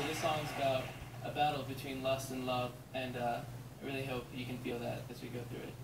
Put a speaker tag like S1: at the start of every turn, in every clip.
S1: So this song's about a battle between lust and love, and uh, I really hope you can feel that as we go through it.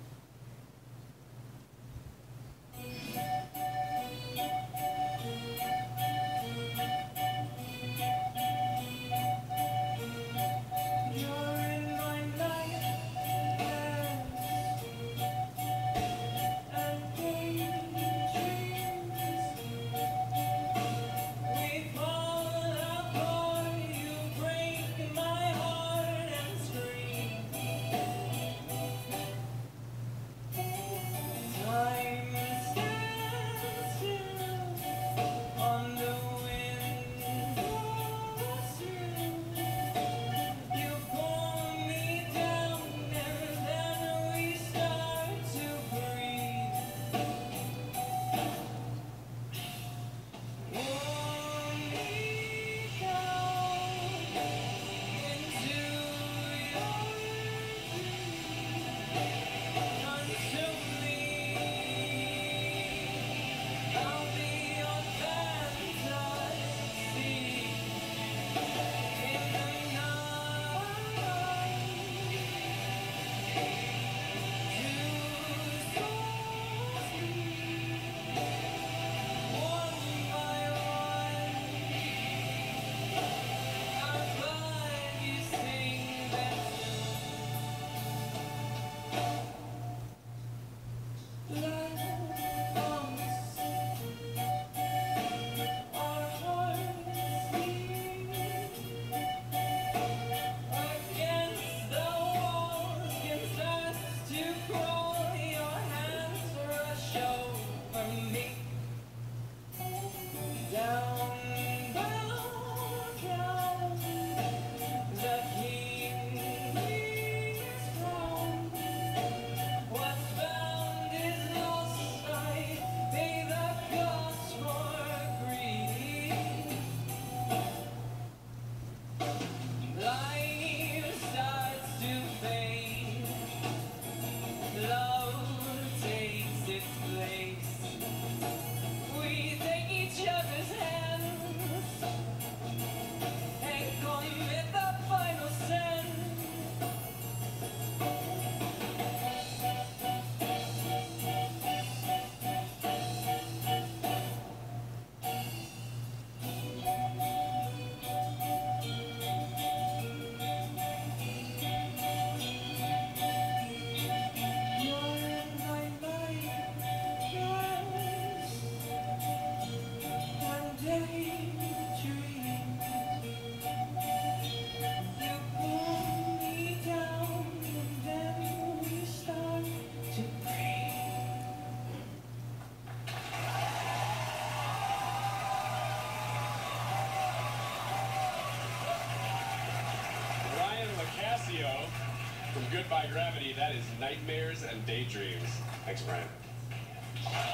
S2: Goodbye Gravity, that is Nightmares and Daydreams. Thanks, Brian.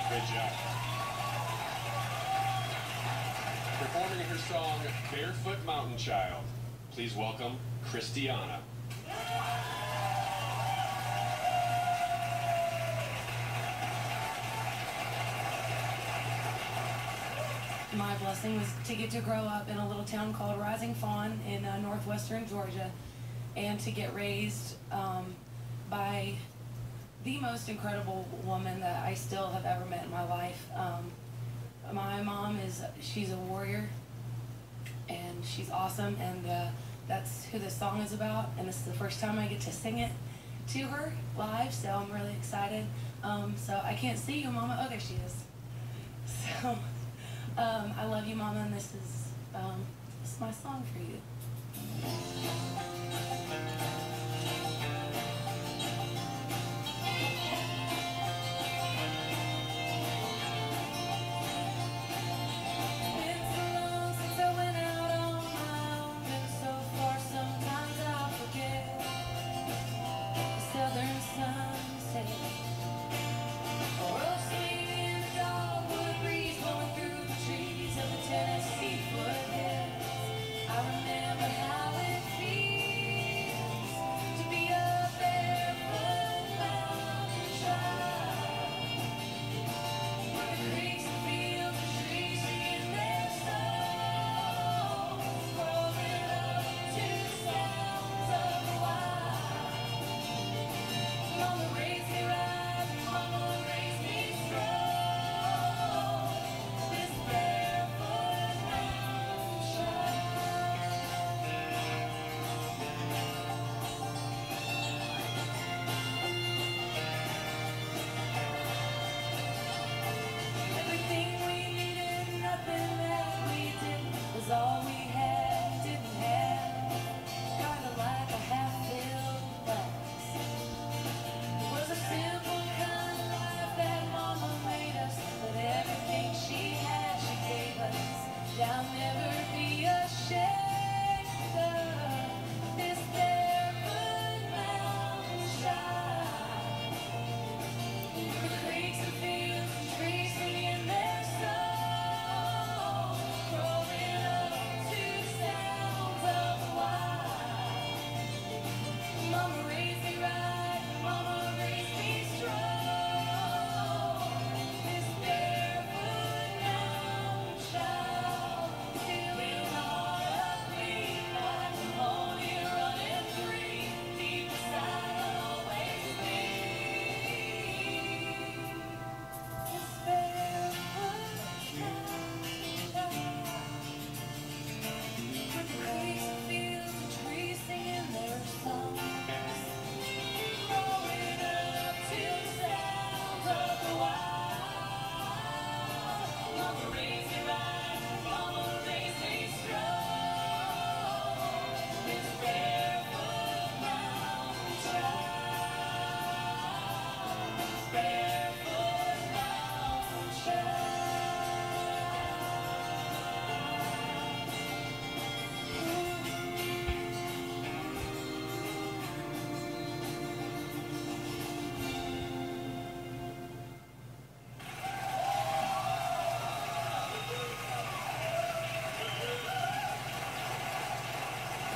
S2: Great job. Performing her song, Barefoot Mountain Child, please welcome Christiana.
S3: My blessing was to get to grow up in a little town called Rising Fawn in uh, northwestern Georgia and to get raised um, by the most incredible woman that I still have ever met in my life. Um, my mom is, she's a warrior and she's awesome and uh, that's who this song is about and this is the first time I get to sing it to her live so I'm really excited. Um, so I can't see you mama, oh there she is. So um, I love you mama and this is, um, this is my song for you.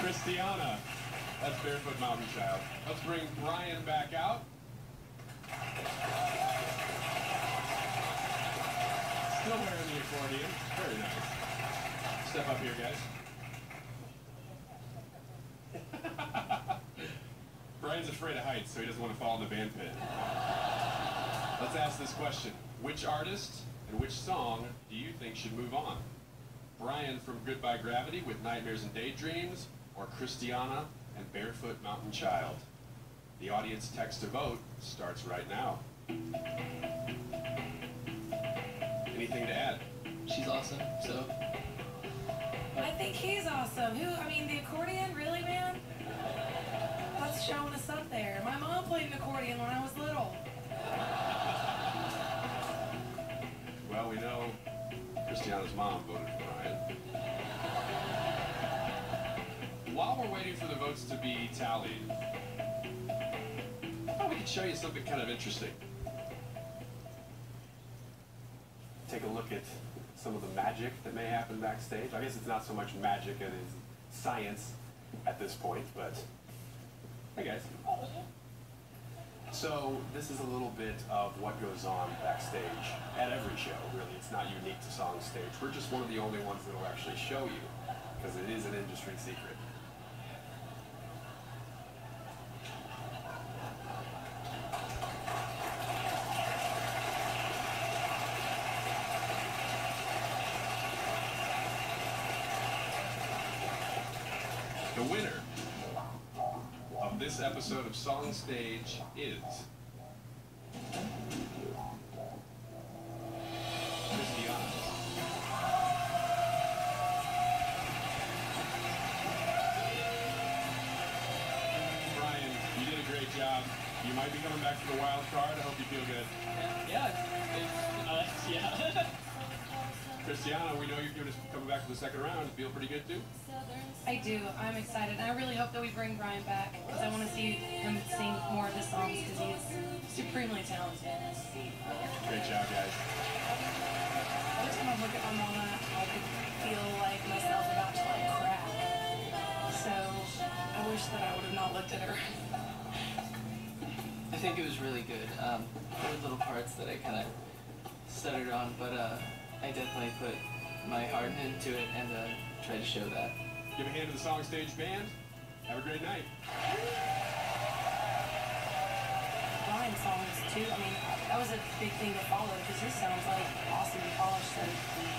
S2: Christiana. That's Barefoot Mountain Child. Let's bring Brian back out. Still wearing the accordion. Very nice. Step up here, guys. Brian's afraid of heights, so he doesn't want to fall in the band pit. Let's ask this question. Which artist and which song do you think should move on? Brian from Goodbye Gravity with Nightmares and Daydreams, or Christiana and Barefoot Mountain Child? The audience text to vote starts right now. Anything to add?
S1: She's awesome. So
S3: I think he's awesome. Who? I mean, the accordion, really, man? That's showing us up there. My mom played an accordion when I was little.
S2: Well, we know Christiana's mom voted for Brian. While we're waiting for the votes to be tallied, I thought we could show you something kind of interesting. Take a look at some of the magic that may happen backstage. I guess it's not so much magic as it is science at this point, but hey guys. So this is a little bit of what goes on backstage at every show, really. It's not unique to Song Stage. We're just one of the only ones that will actually show you, because it is an industry secret. The winner of this episode of Song Stage is Christiana. Brian, you did a great job. You might be coming back for the wild card. I hope you feel good.
S1: yeah, it's, uh, yeah.
S2: Christiana, we know you're gonna coming back for the second round. You Feel pretty good too?
S3: I do. I'm excited. And I really hope that we bring Brian back because I want to see him sing more of his songs because he's supremely talented.
S2: Great job, guys.
S3: Every time I look at my mama, I feel like myself about to like crack. So I wish that I would have not looked at her.
S1: I think it was really good. Um, there were little parts that I kind of stuttered on, but uh, I definitely put my heart into it and uh, tried to show that.
S2: Give a hand to the Song Stage band. Have a great night.
S3: Brian's songs too. I mean, that was a big thing to follow because his sounds like awesome and polished. So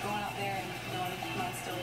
S3: going out there and you know, not still